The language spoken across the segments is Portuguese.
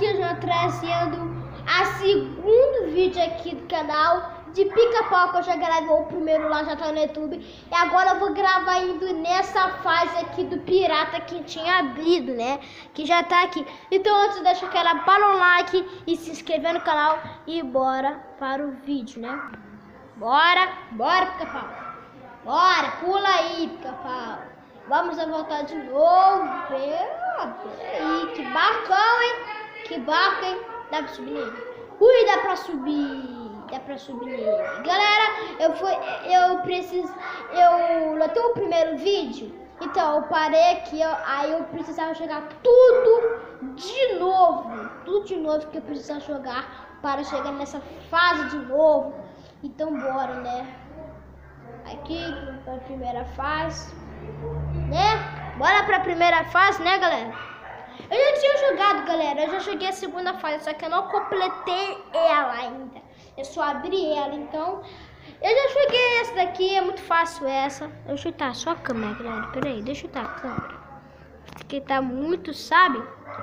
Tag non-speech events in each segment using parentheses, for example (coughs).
aqui já trazendo a segundo vídeo aqui do canal de pica-pau que eu já gravei o primeiro lá, já tá no YouTube. E agora eu vou gravar indo nessa fase aqui do pirata que tinha abrido, né? Que já tá aqui. Então antes deixa aquela bala like e se inscrever no canal e bora para o vídeo, né? Bora, bora pica-pau. Bora, pula aí pica-pau. Vamos voltar de novo. Peraí, que bacão, hein? Que barco, hein? Dá pra subir nele? Ui, dá pra subir. Dá pra subir nele. Galera, eu fui. Eu preciso. Eu notei o primeiro vídeo. Então, eu parei aqui, eu, aí eu precisava jogar tudo de novo. Tudo de novo que eu precisava jogar para chegar nessa fase de novo. Então, bora, né? Aqui, para a primeira fase. Né? Bora pra primeira fase, né, galera? Eu já tinha jogado, galera. Eu já joguei a segunda fase, só que eu não completei ela ainda. Eu só abri ela, então. Eu já joguei essa daqui, é muito fácil essa. Eu chutar só a câmera, galera. Peraí, deixa eu chutar a câmera. Porque tá muito, sabe?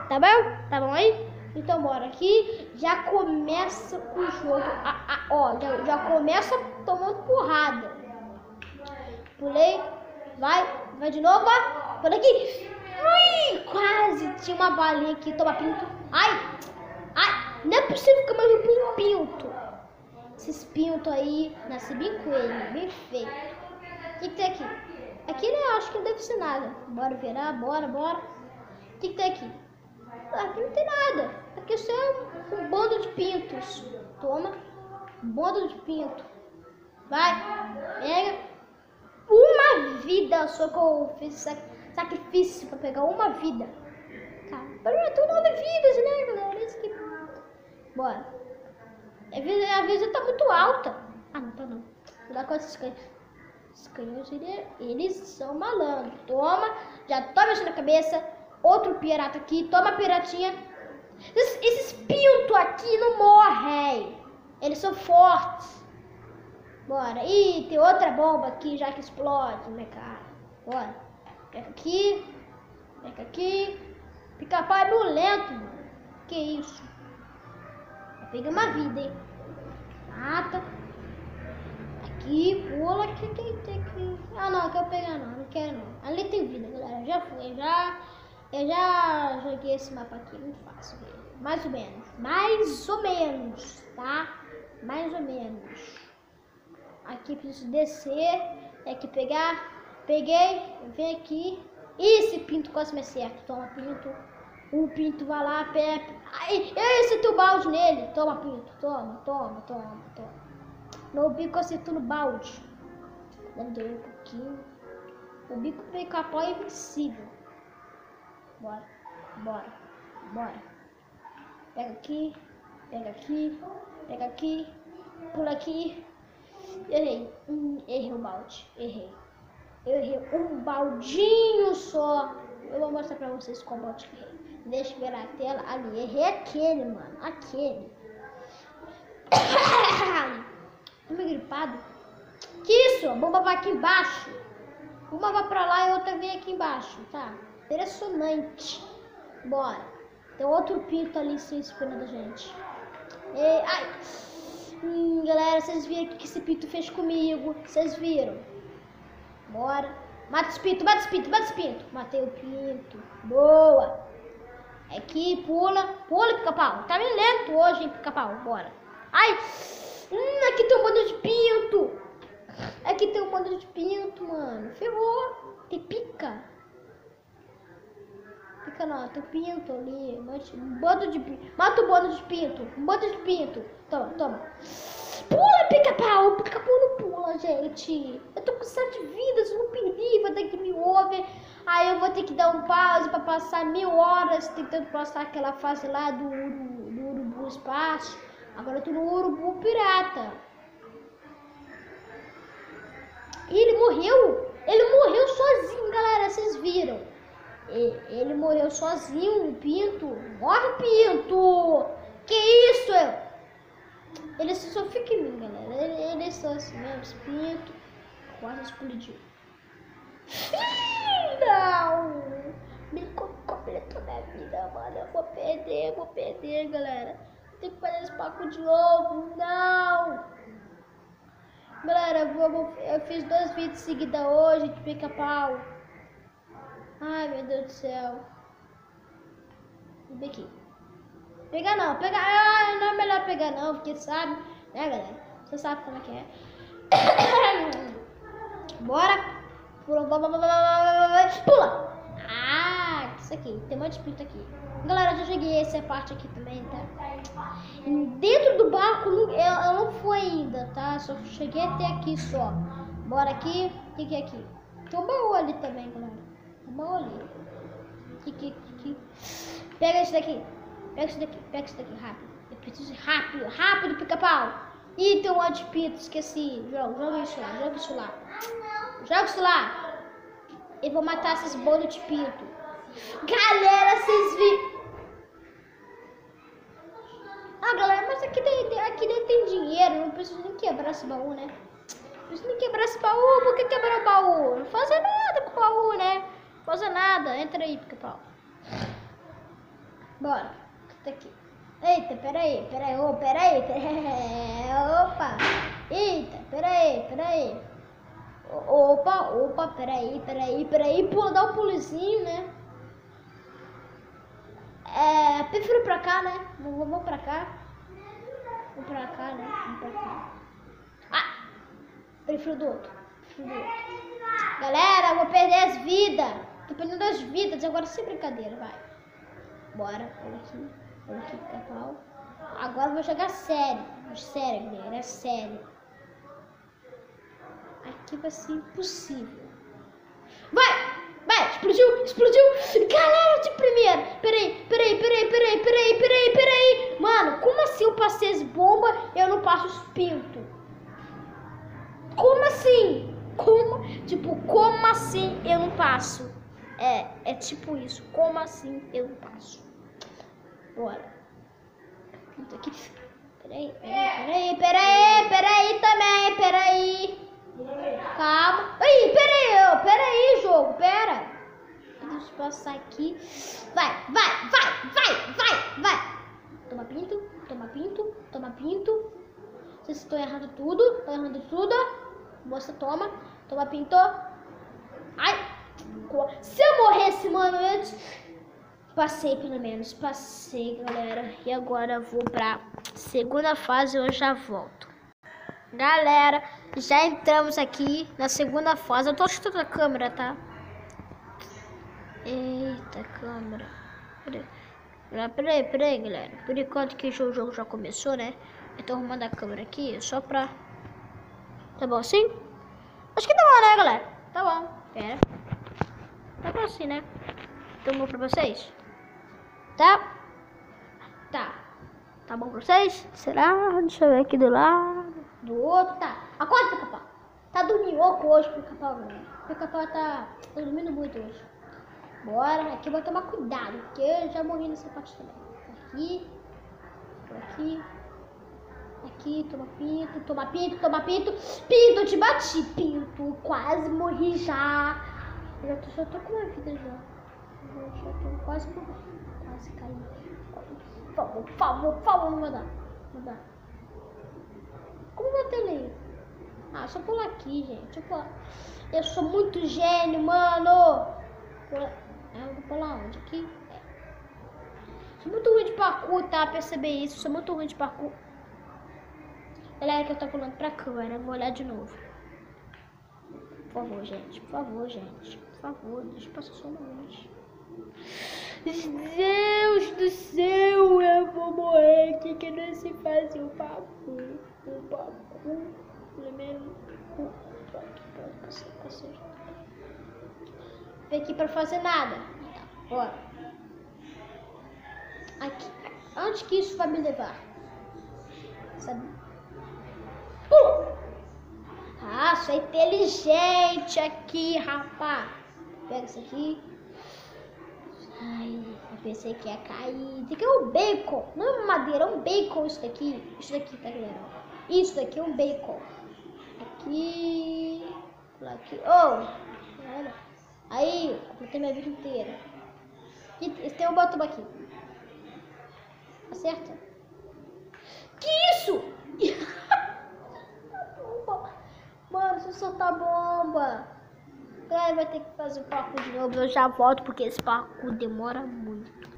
Tá bom? Tá bom aí? Então bora aqui. Já começa o jogo. Ah, ah, ó, já, já começa tomando porrada. Pulei. Vai, vai de novo, ó. Por aqui. Ui, quase tinha uma balinha aqui. Toma pinto. Ai, ai, não é possível que eu morri por um pinto. Esses pintos aí, nasci bem coelho, bem feio. O que, que tem aqui? Aqui né, acho que não deve ser nada. Bora virar, bora, bora. O que, que tem aqui? Aqui não tem nada. Aqui é só um, um bando de pintos. Toma. Um bando de pinto. Vai. Pega. Uma vida só que eu fiz sacrifício pra pegar uma vida. Cara, é tudo nove vidas, né, galera? Isso que... Bora. A vida, a vida tá muito alta. Ah, não tá não. Dá com esses canhões. Esses canhões, eles são malandros. Toma. Já toma isso na cabeça. Outro pirata aqui. Toma piratinha. Esses, esses pintos aqui não morrem. Eles são fortes. Bora. Ih, tem outra bomba aqui já que explode, né, cara? Bora. Pega aqui. Pega aqui. Pica-pau é violento, mano. Que isso? Pega uma vida, hein? Mata. Aqui, pula. Aqui, aqui, aqui. Ah, não, quero pegar não. Não quero não. Ali tem vida, galera. Já foi. Já... Eu já joguei esse mapa aqui. Muito fácil. Mais ou menos. Mais ou menos, tá? Mais ou menos. Aqui preciso descer. Tem que pegar. Peguei. Vem aqui. Esse pinto quase me acerta. Toma, pinto. O pinto vai lá, Pepe. Ai, esse teu balde nele. Toma, pinto. Toma, toma, toma, toma. Meu bico acertou no balde. Doer um pouquinho. O bico veio com a pó invencível. Bora, bora, bora. Pega aqui, pega aqui, pega aqui, pula aqui. Errei. Hum, errei o balde. Errei. Eu errei um baldinho só. Eu vou mostrar pra vocês qual balde que errei. Deixa eu ver a tela ali. Errei aquele, mano. Aquele. (coughs) Tô meio gripado. Que isso? A bomba vai aqui embaixo. Uma vai pra lá e outra vem aqui embaixo, tá? Impressionante. Bora. Tem outro pinto ali se esperando a gente. E, ai. Hum, galera, vocês viram o que esse pinto fez comigo? Vocês viram? Bora. Mata esse pinto, mata esse pinto, mata esse pinto. Matei o pinto. Boa. Aqui, pula. Pula, pica-pau. Tá meio lento hoje, hein, pica-pau. Bora. Ai. Hum, aqui tem um bando de pinto. Aqui tem um bando de pinto, mano. Ferrou. Tem pica. Pica não, tem pinto ali. Um bando de pinto. Mata o bando de pinto. Um bando de pinto. Toma, toma. Pula, pica-pau. Pica-pau não gente. Eu tô com sete vidas, eu não perdi. Vou ter que me over. Aí eu vou ter que dar um pause pra passar mil horas tentando passar aquela fase lá do, do, do urubu espaço. Agora eu tô no urubu pirata. E ele morreu. Ele morreu sozinho, galera. Vocês viram. Ele morreu sozinho, o Pinto. Morre, Pinto! Que isso? Ele só fica em mim, galera. Ele, ele é só assim mesmo, esse Pinto. Quase explodiu. Não! Me completou minha vida, mano. Eu vou perder, vou perder, galera. Tem que fazer esse papo de novo. Não! Galera, eu, vou, eu fiz dois vídeos seguidos hoje de pica-pau. Ai, meu Deus do céu. Vem aqui. Pegar não, pegar. Ah, não é melhor pegar não, porque sabe, né, galera? Você sabe como é que é. (coughs) Bora! Pula! Ah, isso aqui, tem um monte de pinto aqui. Galera, eu já cheguei essa parte aqui também, tá? Dentro do barco eu, eu não fui ainda, tá? Só cheguei até aqui só. Bora aqui. O que, que é aqui? Tem um baú ali também, galera. Um baú ali. Aqui, aqui, aqui. Pega isso daqui. Pega isso daqui. Pega isso daqui, rápido. Eu preciso rápido, rápido, pica-pau. Ih, tem um antipito, esqueci. Joga, joga isso lá, joga isso lá. Joga isso lá. Eu vou matar esses bolos de pinto. Galera, vocês viram? Ah, galera, mas aqui, tem, aqui dentro tem dinheiro. Não preciso nem quebrar esse baú, né? Não preciso nem quebrar esse baú. Por que quebrar o baú? Não fazer nada com o baú, né? Não fazer nada. Entra aí, pica-pau. Bora. Tá aqui. Eita, peraí, peraí, oh, peraí, peraí. (laughs) Opa. Eita, peraí, peraí. Opa, opa, peraí, peraí, peraí. Pula, dá um pulizinho, né? É, prefiro pra cá, né? Vamos pra cá. Vamos pra cá, né? Pra cá. Ah! Prefiro do outro. Prefiro do outro. Galera, vou perder as vidas. Tô perdendo as vidas agora sem brincadeira, vai. Bora, olha aqui. Aqui, pica-pau. Agora eu vou jogar sério. Sério, galera, é sério. Aqui vai ser impossível. Vai! Vai, explodiu, explodiu. Galera, de primeira. Peraí, peraí, peraí, peraí, peraí, peraí, peraí. Mano, como assim eu passei as bombas e eu não passo os pintos? Como assim? Como? Tipo, como assim eu não passo? É, é tipo isso. Como assim eu não passo? Bora. Pinto aqui. Peraí, peraí, peraí, peraí, peraí também, peraí. Calma. Aí, pera aí, pera aí, jogo, pera. Deixa eu passar aqui. Vai, vai, vai, vai, vai, vai. Toma pinto, toma pinto, toma pinto. Se estou errando tudo, estou errando tudo. Moça, toma, toma pinto. Ai, se eu morresse, mano, antes... Passei pelo menos, passei, galera. E agora vou pra segunda fase eu já volto. Galera, já entramos aqui na segunda fase. Eu tô achando a câmera, tá? Eita, câmera. Peraí, peraí, peraí, galera. Por enquanto que o jogo já começou, né? Eu tô arrumando a câmera aqui só pra... Tá bom assim? Acho que tá bom, né, galera? Tá bom. Pera. Tá bom assim, né? Tá bom pra vocês? Tá? Tá. Tá bom pra vocês? Será? Deixa eu ver aqui do lado do outro, tá. Acorda, pica-pau. Tá dormindo oco hoje, pica-pau. Pica-pau tá, tá dormindo muito hoje. Bora, aqui eu vou tomar cuidado, porque eu já morri nessa parte também. Aqui, aqui, aqui, toma pinto, toma pinto, toma pinto. Pinto, eu te bati, pinto. Quase morri já. Eu já tô, já tô com uma vida já. Eu já tô quase morrendo. Quase caí. Por favor, por favor, por favor, não vai dar. Não vai dar. Como bater ali? Ah, só pular aqui, gente. Eu sou muito gênio, mano. Pula... Ah, eu vou pular onde? Aqui? É. Sou muito ruim de parkour, tá? Perceber isso. Sou muito ruim de parkour. Galera, que eu tô pulando pra câmera. Vou olhar de novo. Por favor, gente. Por favor, gente. Por favor, deixa eu passar só uma vez. Deus do céu, eu vou morrer. Que que não se faz o parkour? o bagulho, primeiro o aqui pra fazer nada. Tá. Aqui. Onde que isso vai me levar? Sabe? Pula! Ah, sou inteligente aqui, rapaz. Pega isso aqui. Ai, eu pensei que ia cair. Isso aqui é um bacon. Não é madeira, é um bacon isso daqui. Isso daqui, tá, galera? Isso daqui é um bacon. Aqui. Aqui. Oh! Olha. Aí, completei minha vida inteira. Aqui, tem um botão aqui. Acerta. Que isso? (laughs) bomba. Mano, você soltar bomba. Aí vai ter que fazer o parkour de novo. Eu já volto porque esse parkour demora muito.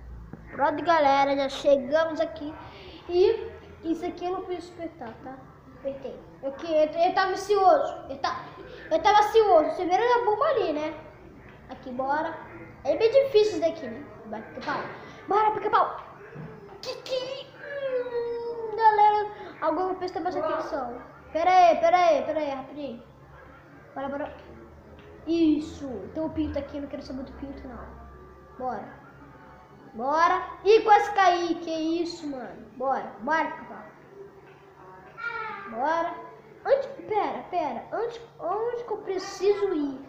Pronto, galera. Já chegamos aqui. E isso aqui eu não preciso apertar, tá? Apertei. Eu, que, eu, eu tava ansioso. Eu, tá, eu tava ansioso. Você viram a bomba ali, né? Aqui, bora. É bem difícil isso daqui, né? Vai, pica pau. Bora, pica pau. Que que... Hum, galera, alguma presta mais atenção. Pera aí, pera aí, pera aí, rapidinho. Bora, bora. Isso. Tem um pinto aqui, não quero saber do pinto, não. Bora. Bora. Ih, quase caí. Que isso, mano. Bora. Bora, pau. Bora. Antes, pera, pera. Antes, onde que eu preciso ir?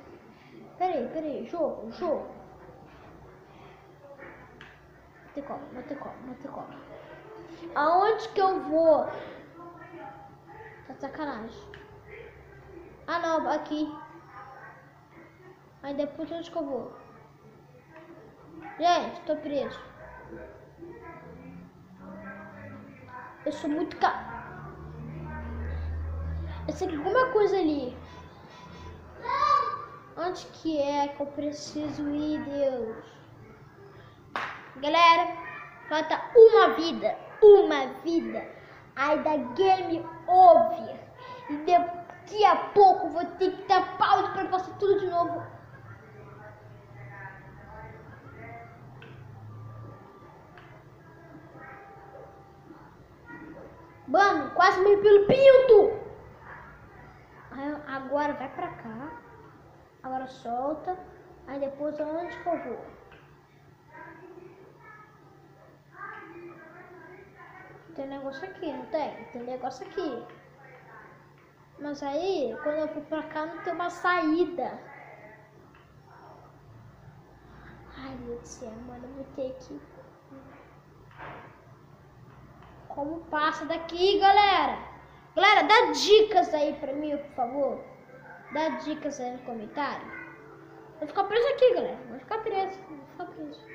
Pera aí, pera aí. Jogo, jogo. Não tem como, não tem como, não tem como. Aonde que eu vou? Tá sacanagem. Ah não, aqui. Aí depois onde que eu vou? Gente, tô preso. Eu sou muito ca... Eu sei que alguma coisa ali. Onde que é que eu preciso ir, Deus? Galera, falta uma vida. Uma vida. Aí da game over. E daqui a pouco vou ter que dar pausa para passar tudo de novo. Mano, quase meio pelo pinto. Agora vai pra cá. Agora solta. Aí depois onde que eu vou? Tem negócio aqui, não tem? Tem negócio aqui. Mas aí, quando eu for pra cá, não tem uma saída. Ai, meu Deus do céu, mano, eu vou ter que... Como passa daqui, galera? Galera, dá dicas aí pra mim, por favor. Dá dicas aí no comentário. Vou ficar preso aqui, galera. Vou ficar preso. Vou ficar preso.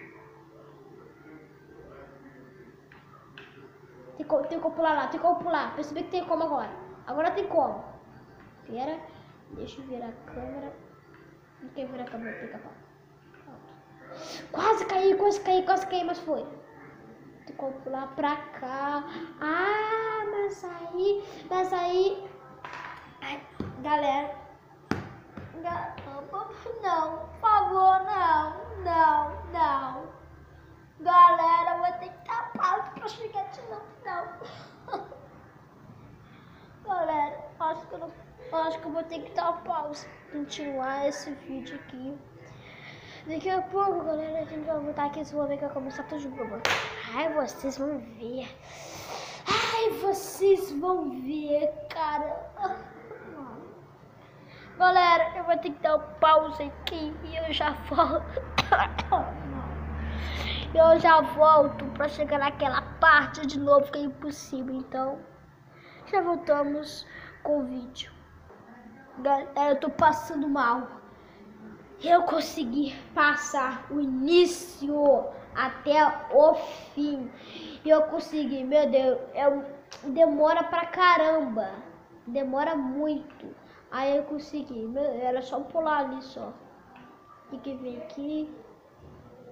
Tem, co tem como pular lá, tem como pular. Percebi que tem como agora. Agora tem como. Pera. Deixa eu virar a câmera. Não quer virar a câmera, fica pau. Quase caí, quase caí, quase caí, mas foi. Tem como pular pra cá. Ah, mas aí, mas aí... Ai, galera, não, por favor, não, não, não. Galera, vou ter que pausa pra chegar de novo, não. (laughs) Galera, acho que eu, não, acho que eu vou ter que dar pausa. Continuar esse vídeo aqui. Daqui a pouco, galera, a gente vai voltar aqui. Vocês vão ver que eu começar tudo de novo. Ai, vocês vão ver. Ai, vocês vão ver, cara. Galera, eu vou ter que dar um pause aqui e eu já volto. Eu já volto pra chegar naquela parte de novo que é impossível. Então, já voltamos com o vídeo. Galera, eu tô passando mal. Eu consegui passar o início até o fim. Eu consegui, meu Deus, é, demora pra caramba. Demora muito. Aí eu consegui. Meu, era só pular ali só. Tem que vir aqui.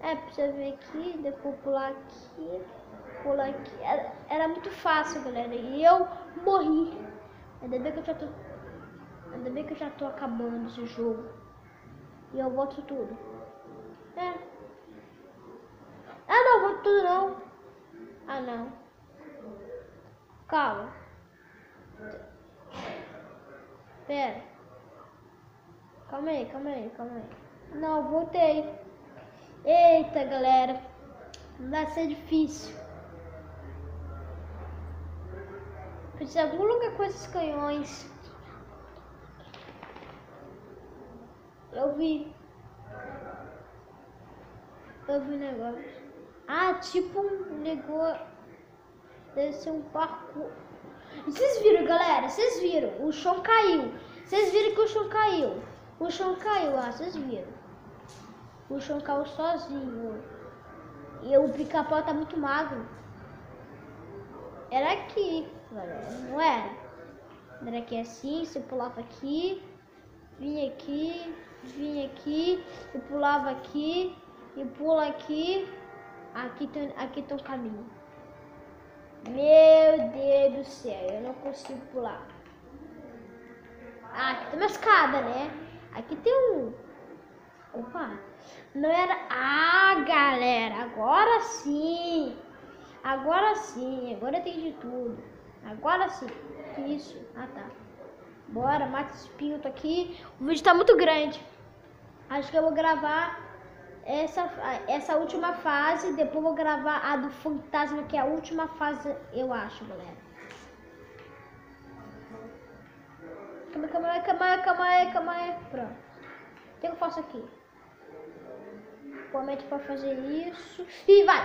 É, você vir aqui, depois pular aqui, pular aqui. Era, era muito fácil, galera. E eu morri. Ainda bem que eu já tô. Ainda bem que eu já tô acabando esse jogo. E eu volto tudo. É. Ah não, volto tudo não. Ah não. Calma. Pera. Calma aí, calma aí, calma aí. Não, voltei. Eita, galera. Vai ser difícil. Precisa de algum lugar com esses canhões. Eu vi. Eu vi um negócio. Ah, tipo um negócio. Deve ser um parkour. Vocês viram, galera? Vocês viram? O chão caiu. Vocês viram que o chão caiu. O chão caiu, ah, vocês viram. O chão caiu sozinho. E o pica-pau tá muito magro. Era aqui, galera, não era? Era aqui assim, você pulava aqui, vinha aqui, vinha aqui, e pulava aqui, e pula aqui. Aqui tem, aqui tem um caminho. Meu Deus do céu, eu não consigo pular. Ah, aqui tem uma escada, né? Aqui tem um. Opa! Não era. Ah, galera, agora sim! Agora sim, agora tem de tudo. Agora sim. Isso. Ah, tá. Bora, mata esse pinto aqui. O vídeo tá muito grande. Acho que eu vou gravar essa, essa última fase. Depois vou gravar a do fantasma, que é a última fase, eu acho, galera. Calma, calma aí, calma calma calma. Pronto. O que eu faço aqui? Comente para fazer isso. E vai!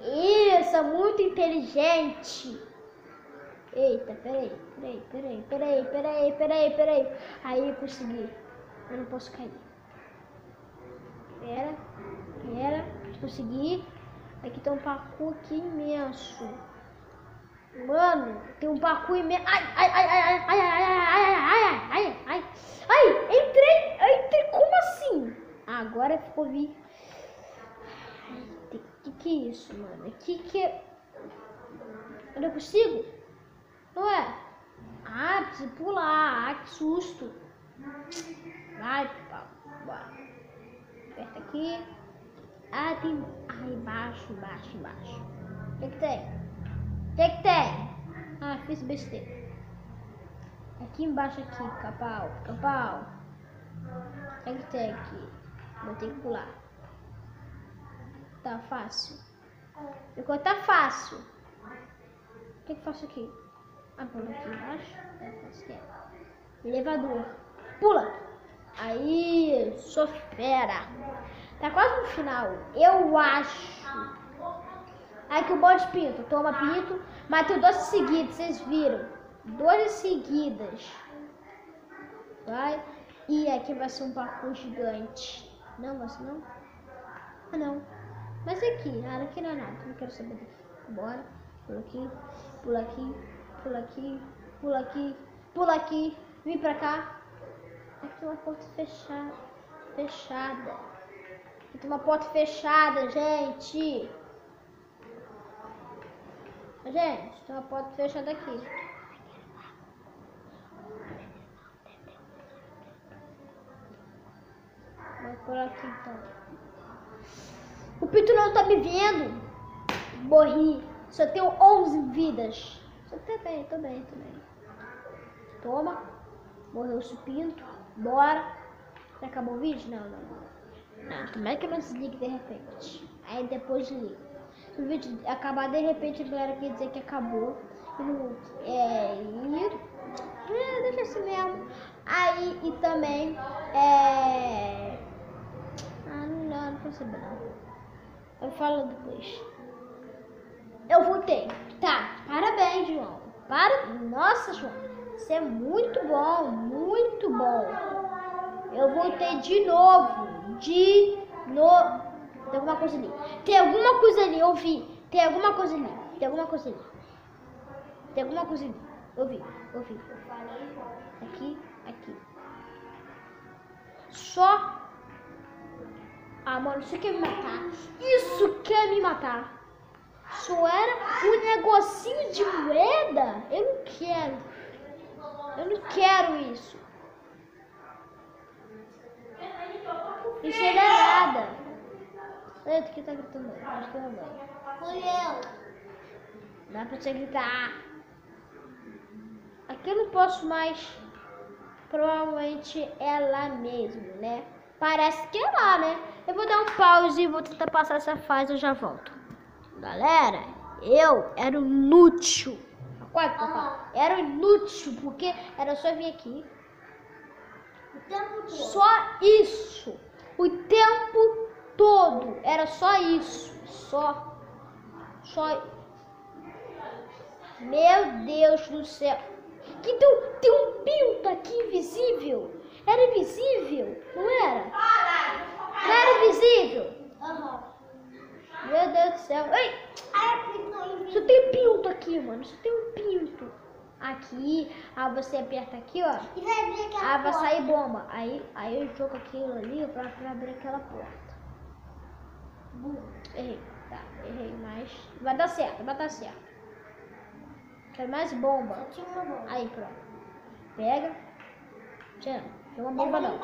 Isso, muito inteligente. Eita, peraí, peraí, peraí, peraí, peraí, peraí, peraí. Aí eu consegui. Eu não posso cair. Pera, pera, consegui. Aqui tem um parkour aqui imenso. Mano, tem um parkour imenso. Ai, ai, ai, ai, ai, ai, ai, ai, ai, ai, ai, ai, entrei, entrei, como assim? Agora ficou vi. Que que é isso, mano? Que que é... Eu não consigo? Não é? Ah, preciso pular. Ah, que susto. Vai, bora. Aperta aqui. Ah, tem... Ah, embaixo, embaixo, embaixo. O que que tem? O que que tem? Ah, fiz besteira. Aqui embaixo aqui, capau, capau. O que que tem aqui? Vou ter que pular. Tá fácil. Ficou tá fácil. O que que faço aqui? Ah, pula aqui embaixo. É, é. Elevador. Pula. Aí, sou fera. Tá quase no final. Eu acho. Aí que o bode pinto. Toma pinto. Matei dois seguidos, vocês viram. Duas seguidas. Vai. E aqui vai ser um parkour gigante. Não, mas não. Ah, não. Mas aqui, nada aqui não é nada. Não quero saber daqui. Bora. Pula aqui. Pula aqui. Pula aqui. Pula aqui. Pula aqui. Vem pra cá. Aqui uma porta fechada. Fechada. Aqui tem uma porta fechada, gente. Gente, tem uma porta fechada aqui. Vai por aqui então. O Pito não tá me vendo. Morri. Só tenho 11 vidas. Tô bem, tô bem, tô bem. Toma. Morreu o Pinto. Bora. Já acabou o vídeo? Não, não, não. Como é que eu não desligue de repente? Aí depois liga. Se o vídeo acabar de repente, a galera quer dizer que acabou. É, e, é, deixa assim mesmo. Aí, e também, é... Ah, não, não, não consigo não. Eu falo depois. Eu voltei. Tá, parabéns, João. Para... Nossa, João. Você é muito bom, muito bom. Eu voltei de novo. De novo. Tem alguma coisa ali. Tem alguma coisa ali, eu vi. Tem alguma coisa ali. Tem alguma coisa ali. Tem alguma coisa ali. Eu vi, eu vi. Aqui, aqui. Só. Ah, mano, isso quer me matar. Isso quer me matar. Só era um negocinho de moeda? Eu não quero. Eu não quero isso. Isso não é nada. Eita, que tá gritando? Acho que é mãe. Fui eu. Dá pra você gritar. Aqui eu não posso mais. Provavelmente é lá mesmo, né? Parece que é lá, né? Eu vou dar um pause e vou tentar passar essa fase e eu já volto. Galera, eu era inútil. Quase, papai. Era inútil, porque era só vir aqui. O tempo todo. Só isso. O tempo todo. Era só isso. Só. Só. Meu Deus do céu. Que tem, tem um pinto aqui invisível. Era invisível, não era? Não era invisível. Aham. Meu Deus do céu. Ei, Ai, só tem pinto aqui, mano. Só tem um pinto. Aqui, aí você aperta aqui, ó. E vai abrir aquela Ah, vai sair bomba. Aí, aí eu jogo aquilo ali pra, pra abrir aquela porta. Errei. Tá, errei, mas vai dar certo, vai dar certo. Tem mais bomba. Só tinha uma bomba. Aí, pronto. Pega. Tira. Tem uma bomba não.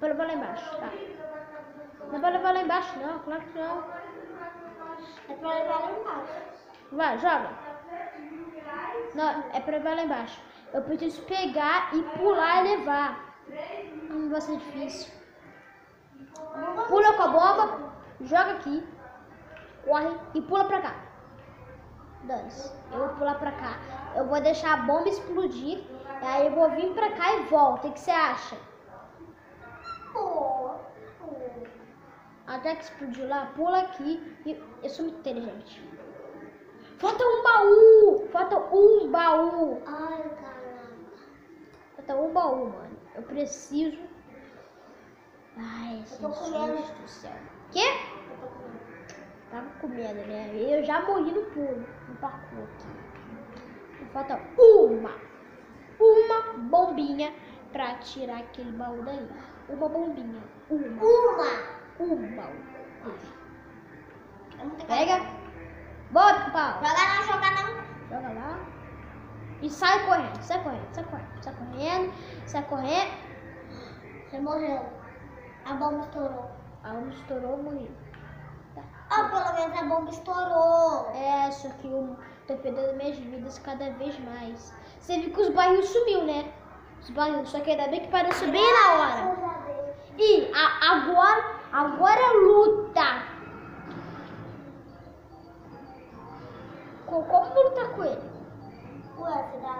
levar lá embaixo, tá. Não é pra levar lá embaixo, não. Claro que não. É pra levar lá embaixo. Vai, joga. Não, é pra levar lá embaixo. Eu preciso pegar e pular e levar. Hum, vai ser difícil. Pula com a bomba, joga aqui, corre e pula pra cá. Dane-se. Eu vou pular pra cá. Eu vou deixar a bomba explodir. E aí eu vou vir pra cá e volto. O que você acha? Pô, pô. Até que explodiu lá, pula aqui. E eu sou muito inteligente. Falta um baú! Falta um baú! Ai, caramba. Falta um baú, mano. Eu preciso. Ai. Jesus do céu. Quê? Eu. Tava com medo, né? Eu já morri no pulo, no parkour aqui. Falta uma, uma bombinha pra tirar aquele baú daí. Uma bombinha. Uma. Uma. Um baú. Pega. Bota o pau. Joga não, joga não. Joga lá. E sai correndo, sai correndo, sai correndo, sai correndo, sai correndo. Você morreu. A bomba estourou. A uma estourou, eu morri. Ah, pelo menos a bomba estourou. É, só que eu tô perdendo minhas vidas cada vez mais. Você viu que os barris sumiu, né? Os barris, só que ainda bem que apareceu bem na hora. E a- agora, agora é luta. Co- Como lutar com ele?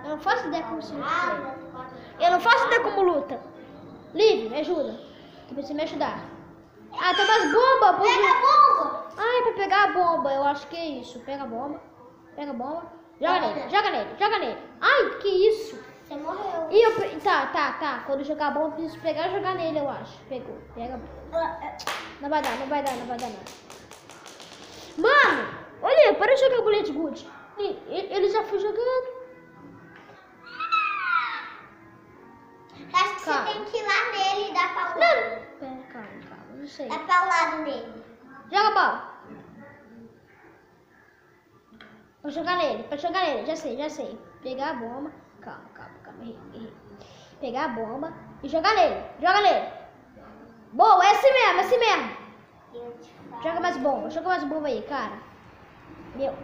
Eu não faço ideia como se luta. Ah. Eu não faço ideia como luta. Livre, me ajuda. Tu precisa me ajudar. Ah, tem umas bombas. pô. Pega a bomba. Ai, pra pegar a bomba, eu acho que é isso. Pega a bomba. Pega a bomba. Joga nele, joga nele, joga nele. Ai, que isso? Você morreu. E eu. Tá, tá, tá. Quando jogar a bomba, eu preciso pegar e jogar nele, eu acho. Pegou. Pega a bomba. Não vai dar, não vai dar, não vai dar nada. Mano, olha, para de jogar bullet good. Ele, ele já foi jogando. Acho que Calma. você tem que ir lá nele e dar pra Não. Pera, calma, calma, não sei. Pra o lado dele. Joga a bola. Vou jogar nele, pra jogar nele, já sei, já sei. Pegar a bomba. Calma, calma, calma, errei, errei. Pegar a bomba e jogar nele, joga nele. Boa, é assim mesmo, é assim mesmo. Joga mais bomba, joga mais bomba aí, cara. Meu.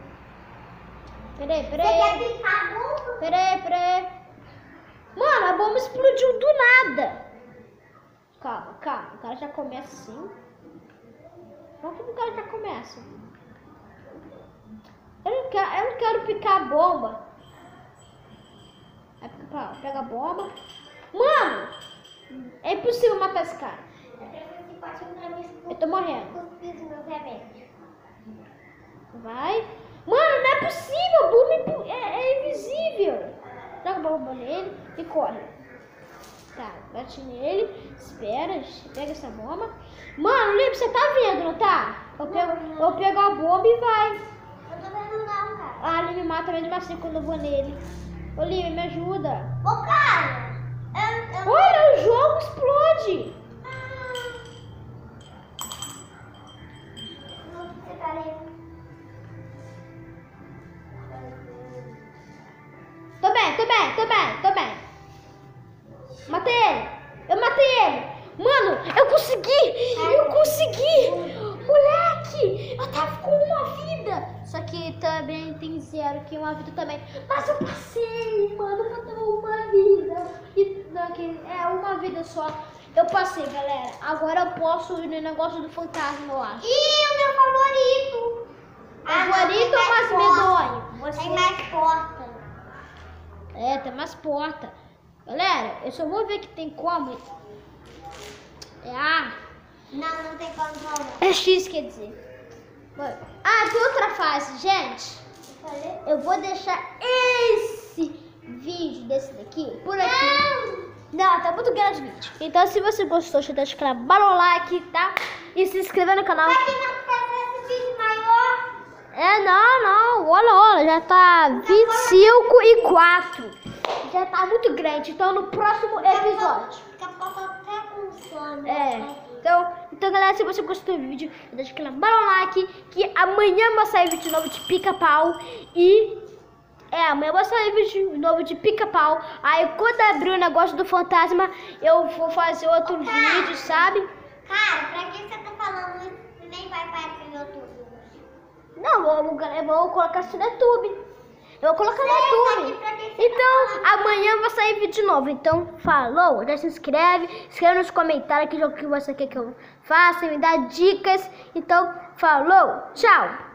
Peraí, Você peraí. quer picar a bomba? Peraí, peraí. Mano, a bomba explodiu do nada. Calma, calma. O cara já começa assim. Como que o cara já começa? Eu não quero, eu não quero picar a bomba. Aí, pega a bomba. Mano! É impossível matar esse cara. Eu tô morrendo. Vai. Mano, não é possível. A bomba é é, é invisível. Joga a bomba nele e corre. Tá, bate nele, espera, pega essa bomba. Mano, Lipe, você tá vendo, não tá? Eu pego, eu pego a bomba e vai. Eu tô vendo não, cara. Ah, ele me mata mesmo assim quando eu vou nele. Ô, Lipe, me ajuda. Ô, cara. Eu, eu... Olha, o jogo explode. Consegui. Moleque, eu tava com uma vida. Só que também tem zero aqui, uma vida também. Mas eu passei, mano. Faltou uma vida. E, não, que- é, uma vida só. Eu passei, galera. Agora eu posso ir no negócio do fantasma, eu acho. Ih, o meu favorito. Ah, Favorito ou mais porta. medonho? Você- Tem mais porta. É, tem mais porta. Galera, eu só vou ver que tem como. É A. Não, não tem como salvar. É X, quer dizer. Ah, tem outra fase, gente. Eu vou deixar esse vídeo desse daqui por aqui. Não, tá muito grande o vídeo. Então, se você gostou, deixa aquela bala like, tá? E se inscreva no canal. Mas quem fazer esse vídeo maior? É, não, não. Olha, olha, já tá 25 e 4. Já tá muito grande. Então, no próximo episódio. Daqui a pouco eu até com sono. É. Então, então, galera, se você gostou do vídeo, deixa aquela bala like. Que amanhã vai sair vídeo novo de pica-pau. E. É, amanhã vai sair vídeo novo de pica-pau. Aí, quando abrir o negócio do fantasma, eu vou fazer outro Ô, cara. vídeo, sabe? Cara, pra que você tá falando isso? Nem vai para o YouTube. Não, eu vou, eu vou colocar isso no YouTube. Eu vou colocar no YouTube. tá Então, amanhã vai sair vídeo novo. Então, falou. Já se inscreve. Escreve nos comentários que jogo que você quer que eu faça. Me dá dicas. Então, falou. Tchau.